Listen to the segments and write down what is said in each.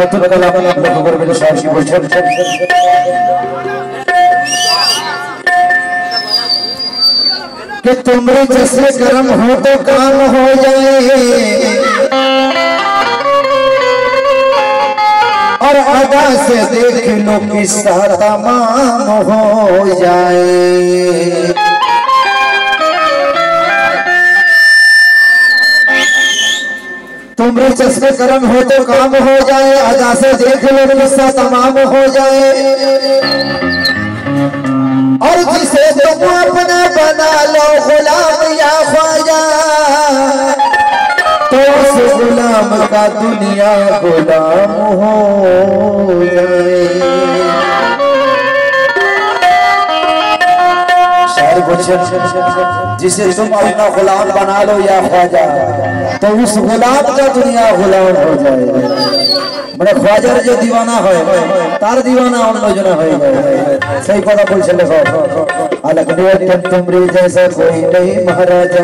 নতুন কালাম লক্ষ্য করবেন সাহসী বলছেন कि तुमरे जैसे कर्म हो तो काम हो जाए और अदा से देख लो किस्सा तमाम हो जाए तुमरे चश्मे करम हो तो काम हो जाए, अदा से देख लो किस्सा तमाम हो जाए। और जिसे तुम अपना बना लो, गुलाम या ख्वाजा तो उस गुलाम का दुनिया गुलाम हो जाए। शायर बोले जिसे तुम अपना गुलाम बना लो या ख्वाजा तो उस गुलाम का दुनिया गुलाम हो जाए মানে খোয়াজার যে দিওয়ানা হয় তার দিওয়ানা অন্যজনে হয়ে যায় সেই কথা বলছে লেখক अलग निरंजन तुमरे जैसा कोई नहीं महाराजा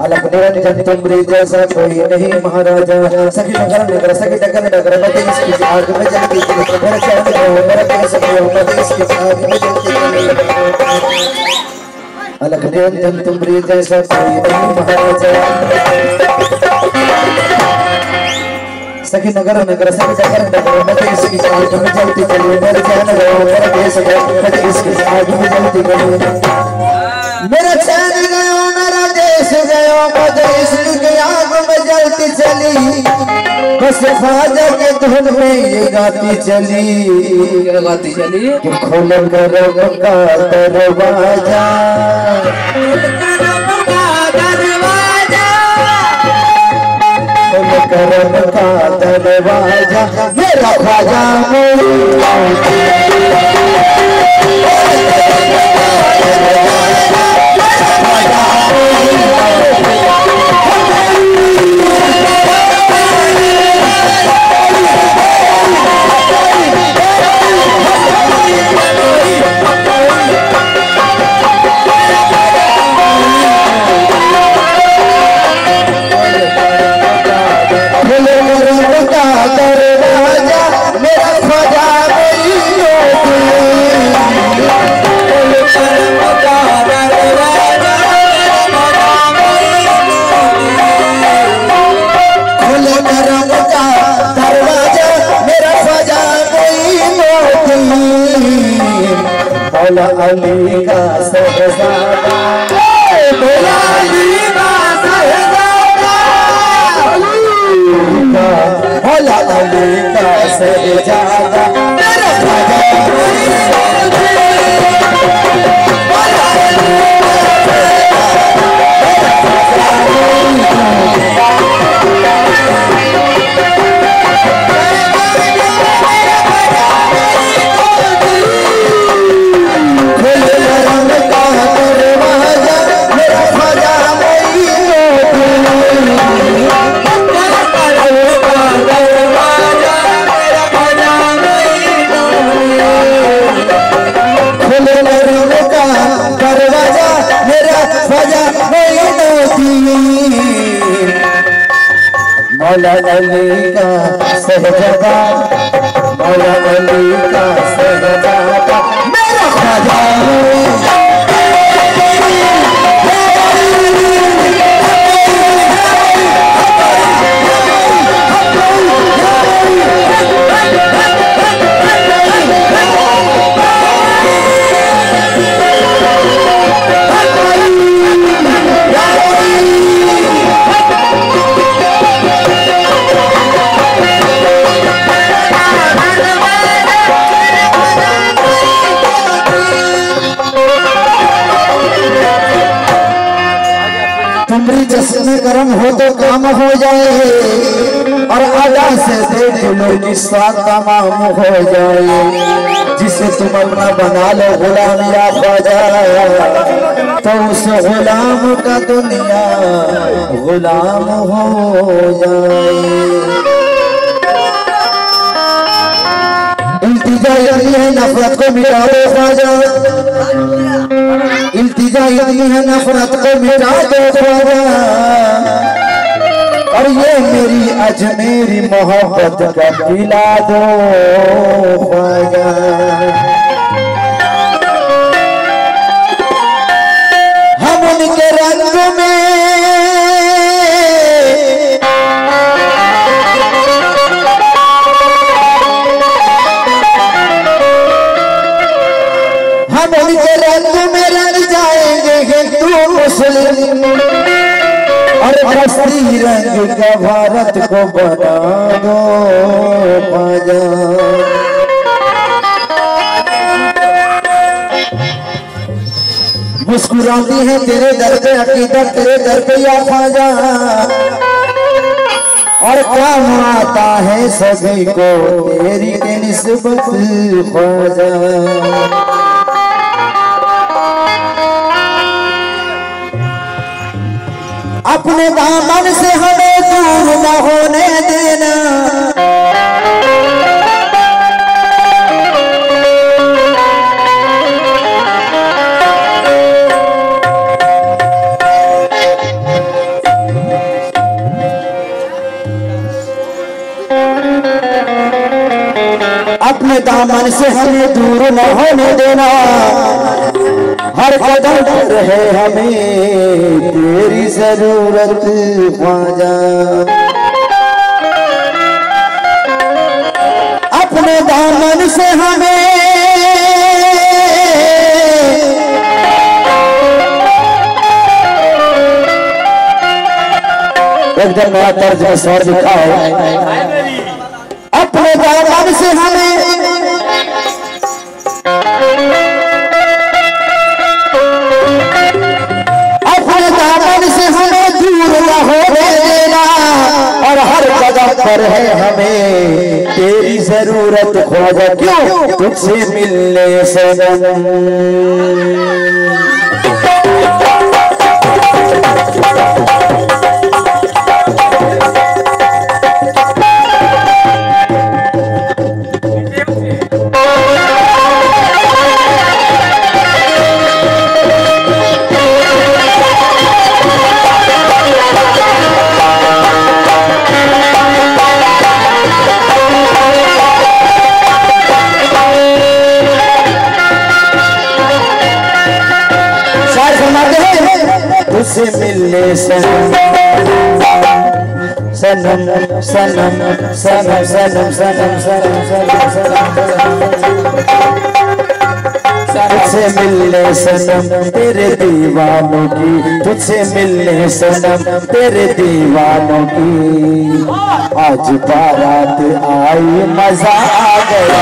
अलग निरंजन तुमरे जैसा कोई नहीं महाराजा। सखी नगर नगर, सखी नगर नगर मत इसकी आग में जलती मेरा चैन हो मेरा केस हो मत इसकी आग में जलती अलग निरंजन तुमरे जैसा कोई नहीं महाराजा। सखी नगर नगर, सखी नगर नगर मत इसकी आग में जलती चली मेरा चैन हो मेरा केस हो मत इसकी आग में जलती चली मेरा चैन गयो मेरा देश गयो मत इसकी आग में जलती चली। बस ख्वाजा के धुन में ये गाती चली। गाती चली। कि खोल कर का दरवाज़ा। खोल कर का दरवाज़ा। मेरा ख्वाजा। खोल मौला अली Yeah. देख लो निस्वा तमाम हो जाए, जिसे तुम अपना बना लो, गुलाम या ख्वाजा तो उस गुलाम का दुनिया गुलाम हो जाए। इल्तिजा यही नफरत को मिटा दो ख्वाजा। इल्तिजा दी है नफरत को मिटा दो, ख्वाजा। और ये मेरी अजमेरी मोहब्बत का पिला दो हम उनके रंग में रंग का भारत को बना दो मुस्कुराती है तेरे दर पे, अकीदत तेरे दर पे या ख्वाजा। और काम आता है सभी को, तेरी के निस्बत ख्वाजा। अपने दामन से हमें दूर न होने देना। अपने दामन से हमें दूर न होने देना। हर कदम पर है हमें, तेरी ज़रूरत ख्वाजा। अपने दामन से हमें। एकदम नया तर्ज में स्वर है पर है हमें। तेरी ज़रूरत खोजा क्यों? तुझसे मिलने सनम हैं तुझसे मिलने सनम सनम सनम सनम सनम सनम सनम सनम तुझसे मिलने सनम तेरे दीवानों की तुझसे मिलने सनम तेरे दीवानों की आज बारात आई मज़ा आ गया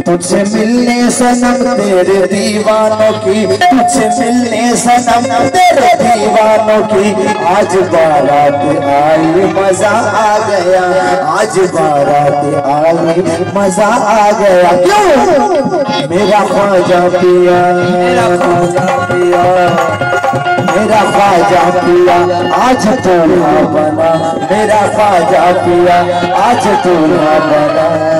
तुझसे मिलने सनम, तेरे दीवानों की। तुझसे मिलने सनम, तेरे दीवानों की। आज बारात आई, मज़ा आ गया। आज बारात आई, मज़ा आ गया। क्यों? मेरा ख्वाजा पिया। मेरा ख्वाजा पिया। मेरा ख्वाजा पिया। आज दूल्हा बना। मेरा ख्वाजा पिया। आज दूल्हा बना।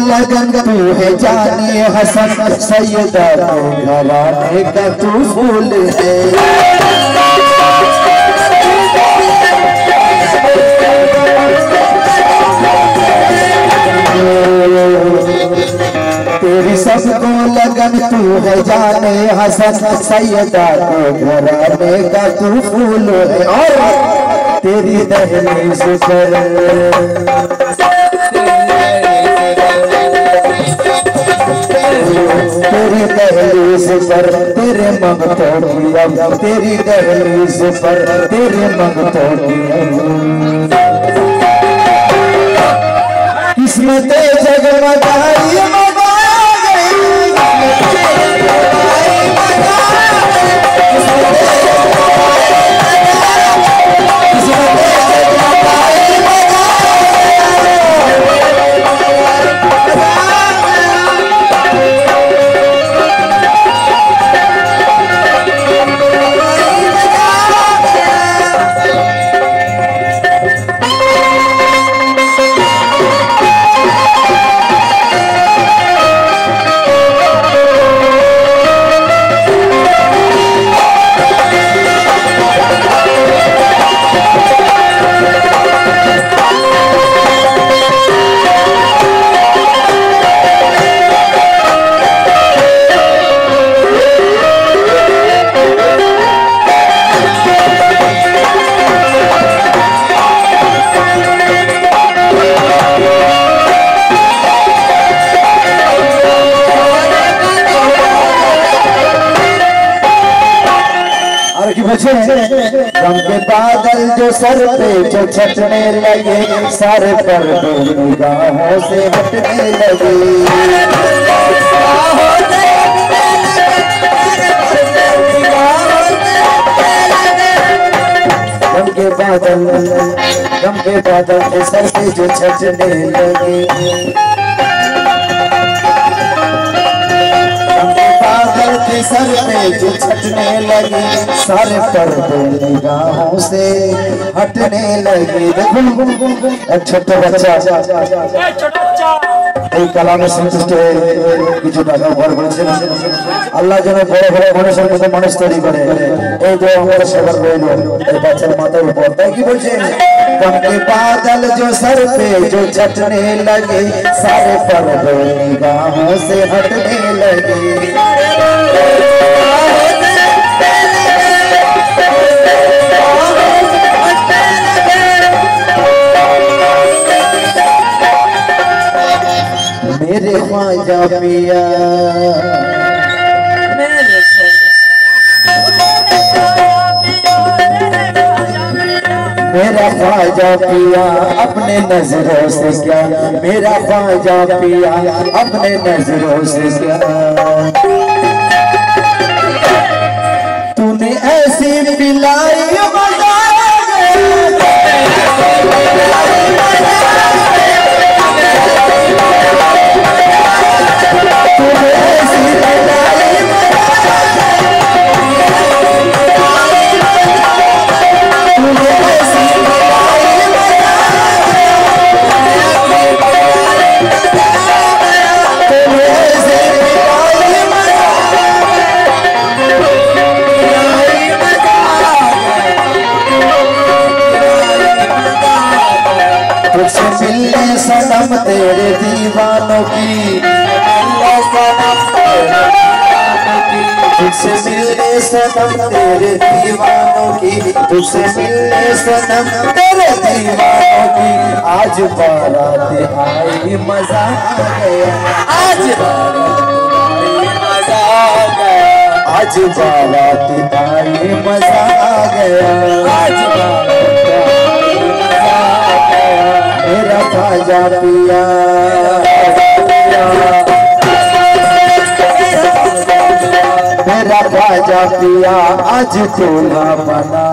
लगन तू है जाने हसन सैयदा को घराने का तू फूल है तेरी सबको लगन तू है जाने हसन सैयदा को घराने का तू फूल है और तेरी दहलीज पर तेरी दहलीज पर तेरे मंगतों की तेरी दहलीज पर तेरे मंगतों की किस्मत जगमगाई मगा गई सर पे जो छटने लगे सर पर निगाहों से हटने लगे के बादल गम के बादल जो सर पे जो छटने लगे। सर पर दो निगाहों से हटने लगी देखो एक छोटा बच्चा এই কালামে সন্তুষ্ট হয়ে কিছু টাকা ঘর করেছে আল্লাহ যেন বড় বড় মানুষের মতো মানুষ তৈরি করে এই তো আমার সবার রইল এই বাচ্চার মাথার উপর তাই কি বলছে गम के बादल जो सर पे जो छटने लगे सारे पर दो निगाहों से हटने लगे मेरे ख्वाजा पिया। मेरा ख्वाजा पिया, अपने नज़रों से क्या? मेरा ख्वाजा पिया, अपने नज़रों से क्या? तूने ऐसी पिलाई सनम तेरे दीवानों की तुझसे मिलने सनम तेरे दीवानों की आज बारात आई मज़ा आ गया। आज आज बारात आई मज़ा आ गया। आज मज़ा आ गया मेरा खाजा पिया। मेरा खाजा पिया आज चूल्हा बना।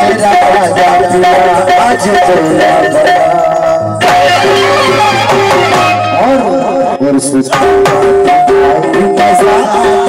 मेरा खाजा पिया आज चूल्हा बना। और और सुख आई मज़ा आ